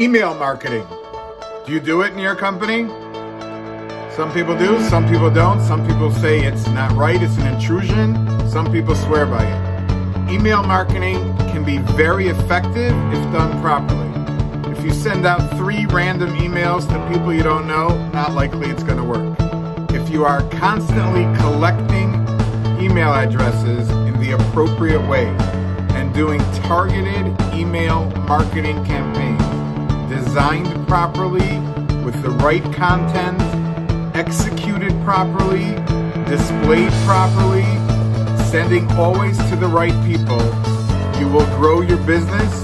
Email marketing. Do you do it in your company? Some people do, some people don't. Some people say it's not right, it's an intrusion. Some people swear by it. Email marketing can be very effective if done properly. If you send out three random emails to people you don't know, not likely it's going to work. If you are constantly collecting email addresses in the appropriate way and doing targeted email marketing campaigns, designed properly with the right content, executed properly, displayed properly, sending always to the right people, you will grow your business.